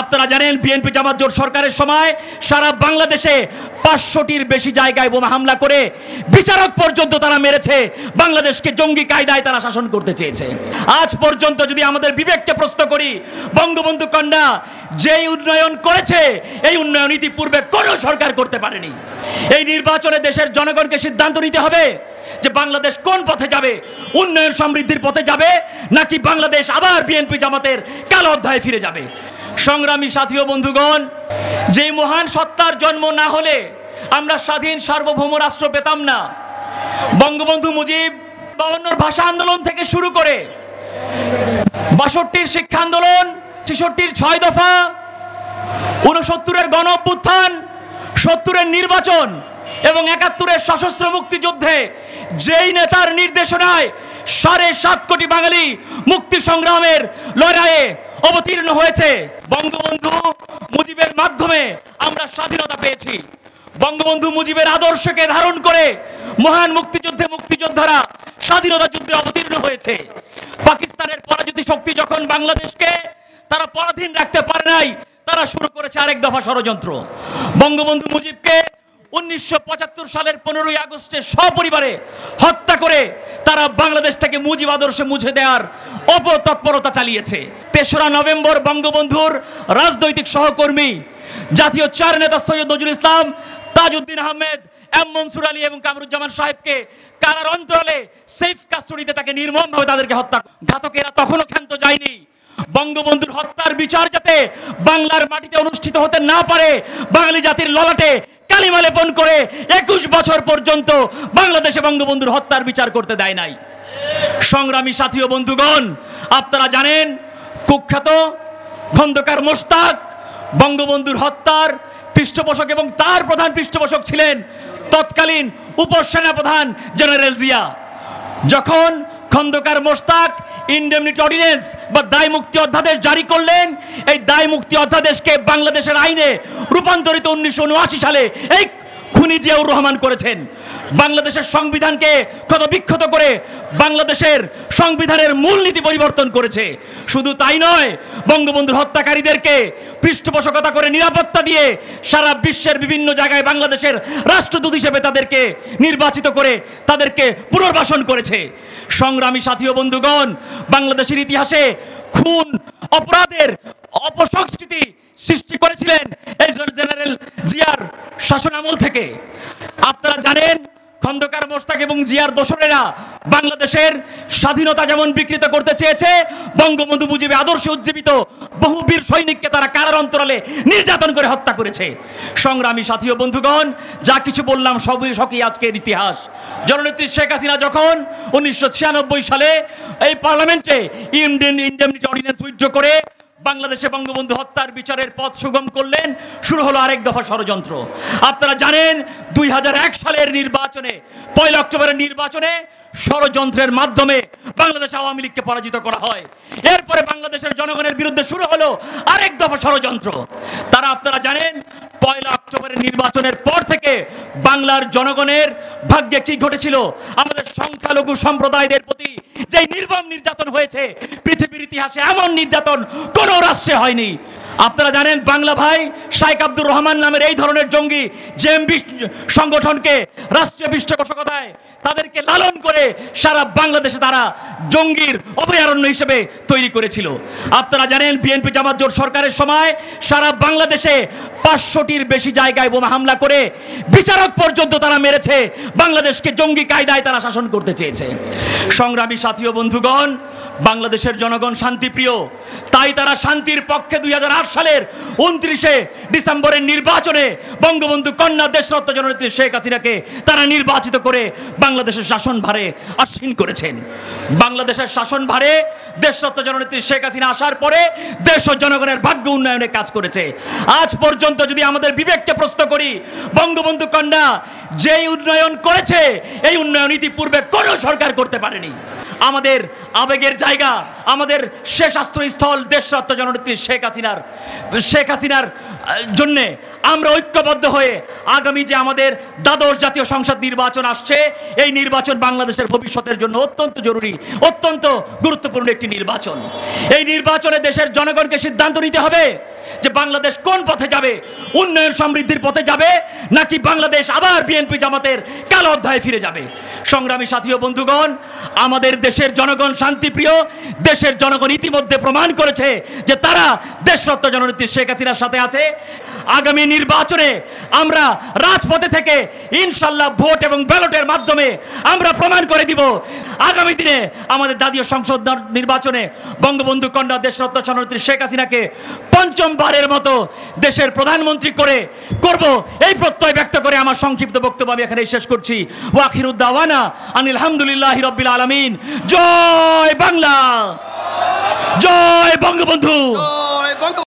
আপনারা জানেন, বিএনপি জামাত জোট সরকারের সময় সারা বাংলাদেশে পাঁচশোটির বেশি জায়গায় বোমা হামলা করে বিচারক পর্যন্ত তারা মেরেছে। বাংলাদেশকে জঙ্গি কায়দায় তারা শাসন করতে চেয়েছে। আজ পর্যন্ত যদি আমাদের বিবেককে প্রশ্ন করি, বঙ্গবন্ধু কন্যা যেই উন্নয়ন করেছে, এই উন্নয়ন ইতিপূর্বে কোনো সরকার করতে পারেনি। এই নির্বাচনে দেশের জনগণকে সিদ্ধান্ত নিতে হবে যে বাংলাদেশ কোন পথে যাবে, উন্নয়ন সমৃদ্ধির পথে যাবে, নাকি বাংলাদেশ আবার বিএনপি জামাতের কালো অধ্যায়ে ফিরে যাবে। সংগ্রামী সাথী ও বন্ধুগণ যে মহান সত্তার জন্ম না হলে আমরা স্বাধীন সার্বভৌম রাষ্ট্র পেতাম না। বঙ্গবন্ধু মুজিব বাউন্নর ভাষা আন্দোলন থেকে শুরু করে বাষট্টির শিক্ষা আন্দোলন, ছেষট্টির ছয় দফা উনসত্তরের গণ অভ্যুত্থান সত্তরের নির্বাচন এবং একাত্তরের সশস্ত্র মুক্তিযুদ্ধে যেই নেতার নির্দেশনায় সাড়ে সাত কোটি বাঙালি মুক্তি সংগ্রামের লড়াইয়ে অবতীর্ণ হয়েছে। বঙ্গবন্ধু মুজিবের মাধ্যমে আমরা স্বাধীনতা পেয়েছি। বঙ্গবন্ধু মুজিবের আদর্শকে ধারণ করে মহান মুক্তিযুদ্ধে মুক্তিযোদ্ধারা স্বাধীনতা যুদ্ধে অবতীর্ণ হয়েছে। পাকিস্তানের পরাজিত শক্তি যখন বাংলাদেশকে তারা পরাধীন রাখতে পারে নাই, তারা শুরু করেছে আরেক দফা ষড়যন্ত্র। বঙ্গবন্ধু মুজিবকে উনিশশো পঁচাত্তর সালের পনেরোই আগস্টে সপরিবারে হত্যা করে তারা বাংলাদেশ থেকে মুজিব আদর্শে মুছে দেওয়ার অপতৎপরতা চালিয়েছে। তেসরা নভেম্বর বঙ্গবন্ধুর রাজনৈতিক সহকর্মী, জাতীয় চার নেতা সৈয়দ নজরুল ইসলাম, তাজউদ্দিন আহমেদ, এম মনসুর আলী এবং কামরুজ্জামান সাহেবকে কারার অন্তরালে সেফ কাস্টডিতে তাকে নির্মমভাবে তাদেরকে হত্যা ঘাতকেরা তখনও ক্ষান্ত যায়নি। বঙ্গবন্ধুর হত্যার বিচার যাতে বাংলার মাটিতে অনুষ্ঠিত হতে না পারে, বাঙালি জাতির ললাটে কালিমা লেপন করে একুশ বছর পর্যন্ত বাংলাদেশে বঙ্গবন্ধুর হত্যার বিচার করতে দেয় নাই। সংগ্রামী সাথী ও বন্ধুগণ, আপনারা জানেন, কুখ্যাত খন্দকার মোস্তাক বঙ্গবন্ধুর হত্যার পৃষ্ঠপোষক এবং তার প্রধান পৃষ্ঠপোষক ছিলেন তৎকালীন উপসেনা প্রধান জেনারেল জিয়া। যখন খন্দকার মোস্তাক ইন্ডেমনিটি অর্ডিন্যান্স বা দায় মুক্তি অধ্যাদেশ জারি করলেন। এই দায় মুক্তি অধ্যাদেশকে বাংলাদেশের আইনে রূপান্তরিত উনিশশো উনআশি সালে এই খুনি জিয়াউর রহমান করেছেন। বাংলাদেশের সংবিধানকে ক্ষত বিক্ষত করে বাংলাদেশের সংবিধানের মূলনীতি পরিবর্তন করেছে। শুধু তাই নয় বঙ্গবন্ধুর হত্যাকারীদেরকে পৃষ্ঠপোষকতা করে নিরাপত্তা দিয়ে সারা বিশ্বের বিভিন্ন জায়গায় বাংলাদেশের রাষ্ট্রদূত হিসেবে তাদেরকে নির্বাচিত করে তাদেরকে পুনর্বাসন করেছে। সংগ্রামী সাথী ও বন্ধুগণ, বাংলাদেশের ইতিহাসে খুন, অপরাধের অপসংস্কৃতি সৃষ্টি করেছিলেন এই জেনারেল জিয়ার শাসনামল থেকে। আপনারা জানেন খন্দকার মোস্তাক এবং জিয়ার দোসরেরা বাংলাদেশের স্বাধীনতা যেমন বিকৃত করতে চেয়েছে, বঙ্গবন্ধু মুজিবে আদর্শে উজ্জীবিত বহু বীর সৈনিককে তারা কারার অন্তরালে নির্যাতন করে হত্যা করেছে। সংগ্রামী সাথী ও বন্ধুগণ, যা কিছু বললাম সবই সবই আজকের ইতিহাস। জননেত্রী শেখ হাসিনা যখন উনিশশো ছিয়ানব্বই সালে এই পার্লামেন্টে ইন্ডিয়ান ইন্ডেমনিটি অর্ডিন্যান্স উইথড্র করে বাংলাদেশে বঙ্গবন্ধু হত্যার বিচারের পথ সুগম করলেন, শুরু হলো আরেক দফা ষড়যন্ত্র। আপনারা জানেন, দুই হাজার এক সালের নির্বাচনে, পয়লা অক্টোবরের নির্বাচনে ষড়যন্ত্রের মাধ্যমে বাংলাদেশ আওয়ামী লীগকে পরাজিত করা হয়। এরপরে বাংলাদেশের জনগণের বিরুদ্ধে শুরু হলো আরেক দফা ষড়যন্ত্র। তারা, আপনারা জানেন, পয়লা অক্টোবরের নির্বাচনের পর থেকে বাংলার জনগণের ভাগ্যে কি ঘটেছিল? আমাদের সংখ্যালঘু সম্প্রদায়দের প্রতি যে নির্মম নির্যাতন হয়েছে, পৃথিবীর ইতিহাসে এমন নির্যাতন কোন রাষ্ট্রে হয়নি। আপনারা জানেন বাংলা ভাই শাইক আব্দুর রহমান নামের এই ধরনের জঙ্গি জেএমবি সংগঠনকে রাষ্ট্রীয় পৃষ্ঠপোষকতায় তাদেরকে লালন করে সারা বাংলাদেশে তারা জঙ্গির অভয়ারণ্য হিসেবে তৈরি করেছিল। আপনারা জানেন বিএনপি জামাত জোট সরকারের সময় সারা বাংলাদেশে পাঁচশোটির বেশি জায়গায় বোমা হামলা করে বিচারক পর্যন্ত তারা মেরেছে। বাংলাদেশকে জঙ্গি কায়দায় তারা শাসন করতে চেয়েছে। সংগ্রামী সাথী ও বন্ধুগণ বাংলাদেশের জনগণ শান্তিপ্রিয়, তাই তারা শান্তির পক্ষে দুই হাজার আট সালের উনত্রিশে ডিসেম্বরের নির্বাচনে বঙ্গবন্ধু কন্যা দেশরত্ন জননেত্রী শেখ হাসিনাকে তারা নির্বাচিত করে বাংলাদেশের শাসন ভারে আসীন করেছেন। বাংলাদেশের শাসন ভারে দেশরত্ন জননেত্রী শেখ হাসিনা আসার পরে দেশ ও জনগণের ভাগ্য উন্নয়নে কাজ করেছে। আজ পর্যন্ত যদি আমাদের বিবেককে প্রশ্ন করি, বঙ্গবন্ধু কন্যা যেই উন্নয়ন করেছে, এই উন্নয়ন ইতিপূর্বে কোনো সরকার করতে পারেনি। আমাদের আবেগের জায়গা। আমাদের শেষ আশ্রয়স্থল দেশরত্ন জননেত্রী শেখ হাসিনার। শেখ হাসিনার জন্য আমরা ঐক্যবদ্ধ হয়ে আগামী যে আমাদের দ্বাদশ জাতীয় সংসদ নির্বাচন আসছে, এই নির্বাচন বাংলাদেশের ভবিষ্যতের জন্য অত্যন্ত জরুরি, অত্যন্ত গুরুত্বপূর্ণ একটি নির্বাচন। এই নির্বাচনে দেশের জনগণকে সিদ্ধান্ত নিতে হবে যে বাংলাদেশ কোন পথে যাবে, উন্নয়ন সমৃদ্ধির পথে যাবে, নাকি বাংলাদেশ আবার বিএনপি জামাতের কালো অধ্যায়ে ফিরে যাবে। সংগ্রামী সাথী ও বন্ধুগণ, আমাদের দেশের জনগণ শান্তিপ্রিয় দেশের জনগণ ইতিমধ্যে প্রমাণ করেছে যে তারা দেশরত্ন জননেত্রী শেখ হাসিনার সাথে আছে। আগামী নির্বাচনে আমরা রাজপথে থেকে ইনশাল্লাহ ভোট এবং ব্যালটের মাধ্যমে আমরা প্রমাণ করে দিব। আগামী দিনে আমাদের জাতীয় সংসদ নির্বাচনে বঙ্গবন্ধু কন্যা দেশরত্ন জননেত্রী শেখ হাসিনাকে পঞ্চমবারের মতো দেশের প্রধানমন্ত্রী করে করব এই প্রত্যয় ব্যক্ত করে আমার সংক্ষিপ্ত বক্তব্য আমি এখানে শেষ করছি। ওয়াখিরুদ্দাওয়ানা আনিল হামদুলিল্লাহ রব্বিল আলামিন। জয় বাংলা! জয় বঙ্গবন্ধু!